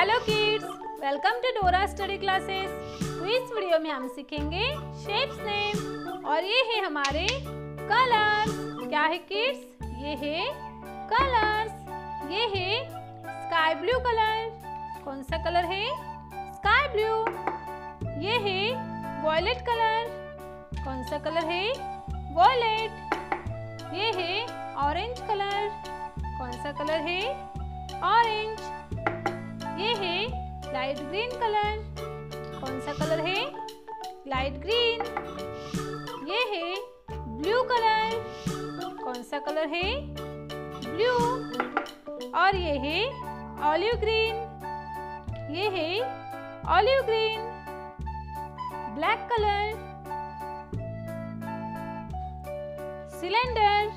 Hello kids welcome to Dora study classes तो इस video में हम सीखेंगे शेप्स नेम और ये है हमारे कलर्स क्या है किड्स ये है कलर्स ये है स्काई ब्लू कलर कौन सा कलर है? स्काई ब्लू ये है वॉयलेट कलर कौन सा कलर है? वॉयलेट ये है ऑरेंज कलर कौन सा कलर है? ऑरेंज ये है लाइट ग्रीन कलर कौन सा कलर है? लाइट ग्रीन ये है ब्लू कलर कौन सा कलर है? ब्लू और ये है ऑलिव ग्रीन ये है olive green black colour cylinder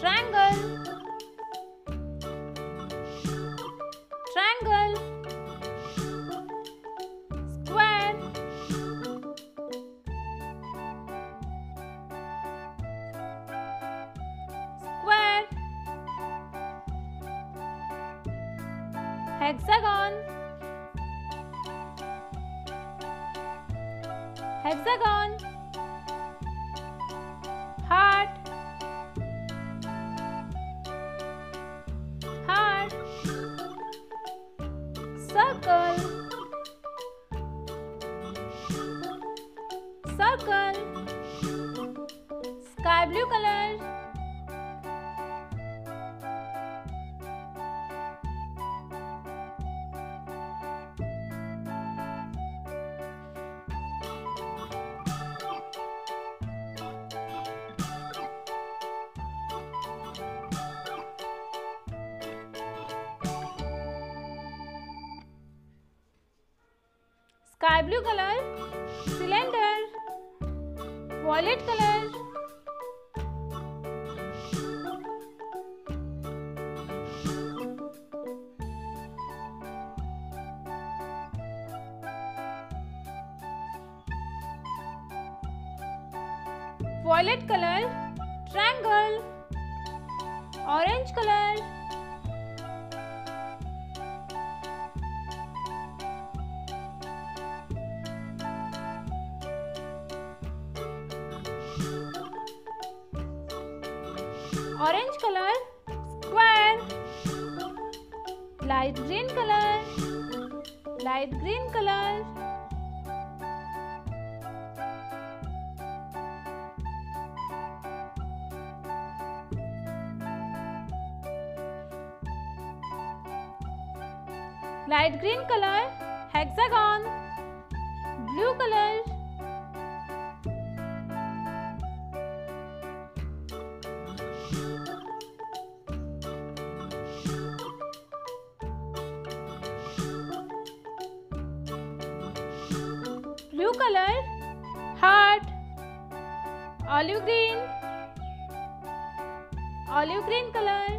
triangle. Triangle. Square. Square. Hexagon. Hexagon circle sky blue color sky blue color cylinder violet color violet color triangle orange color orange color square. Light green color light green color. Light green color hexagon. Blue color blue colour heart olive green olive green colour.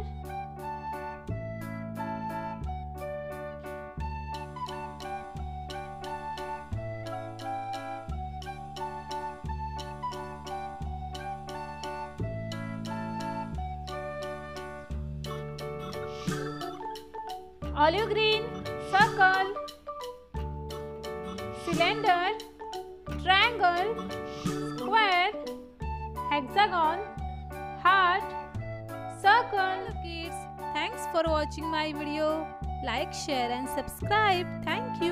Olive green circle cylinder triangle square hexagon heart circle. Kids. Thanks for watching my video. Like share and subscribe. Thank you